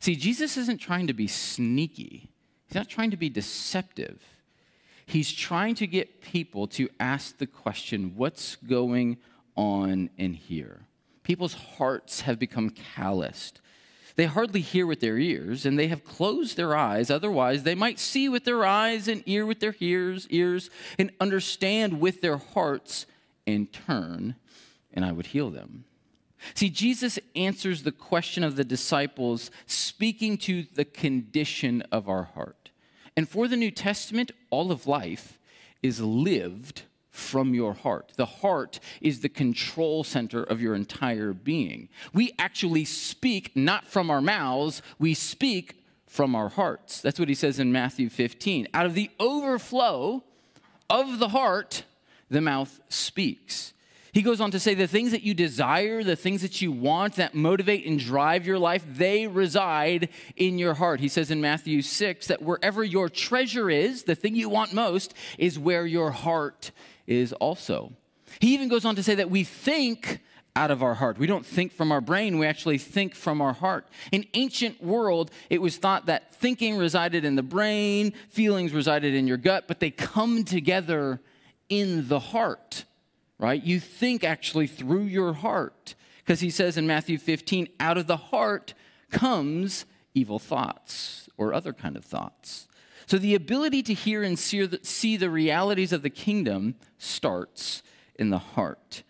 See, Jesus isn't trying to be sneaky, he's not trying to be deceptive. He's trying to get people to ask the question what's going on in here? People's hearts have become calloused. They hardly hear with their ears, and they have closed their eyes. Otherwise, they might see with their eyes and ear with their ears, ears and understand with their hearts and turn, and I would heal them. See, Jesus answers the question of the disciples, speaking to the condition of our heart. And for the New Testament, all of life is lived from your heart. The heart is the control center of your entire being. We actually speak not from our mouths, we speak from our hearts. That's what he says in Matthew 15. Out of the overflow of the heart, the mouth speaks. He goes on to say the things that you desire, the things that you want that motivate and drive your life, they reside in your heart. He says in Matthew 6 that wherever your treasure is, the thing you want most, is where your heart is also. He even goes on to say that we think out of our heart. We don't think from our brain, we actually think from our heart. In ancient world, it was thought that thinking resided in the brain, feelings resided in your gut, but they come together in the heart right? You think actually through your heart. Because he says in Matthew 15, out of the heart comes evil thoughts or other kind of thoughts. So the ability to hear and see the, realities of the kingdom starts in the heart.